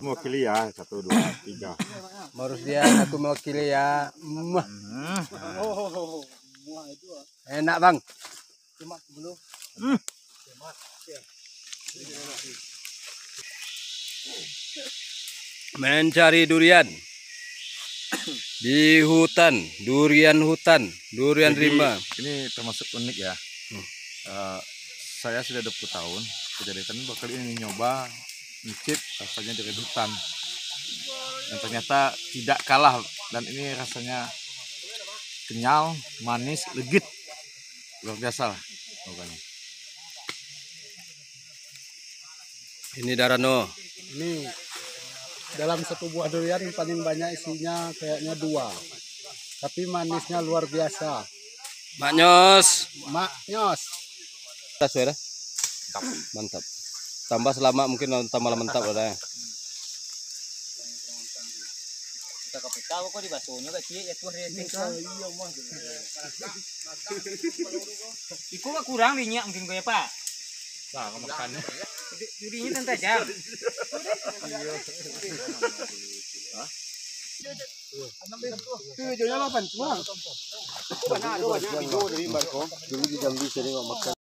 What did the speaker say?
Mewakili ya satu dua tiga. Harus dia aku mewakili ya. Mah, enak bang. Mencari durian di hutan, durian hutan, durian Jadi, rimba. Ini termasuk unik ya. Eh, saya sudah 20 tahun kejadian bakal ini nyoba mencit rasanya dari hutan. Dan ternyata tidak kalah dan ini rasanya kenyal, manis, legit. Luar biasa lah pokoknya. Ini Darano. Ini dalam satu buah durian paling banyak isinya kayaknya dua. Tapi manisnya luar biasa. Maknyos. Mak nyos. Tas suara. Mantap. Tambah selama mungkin tambah mantap udah. Tahu kok di basuhnya kecil ya tuh rete Iku gak kurang minyak mungkin gue pak. Nah, makannya. Jurinya tentu aja. Tujuannya apa? Cuma. Dulu di Jambi sering makan.